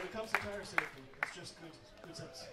when it comes to tire safety, it's just good, good sense.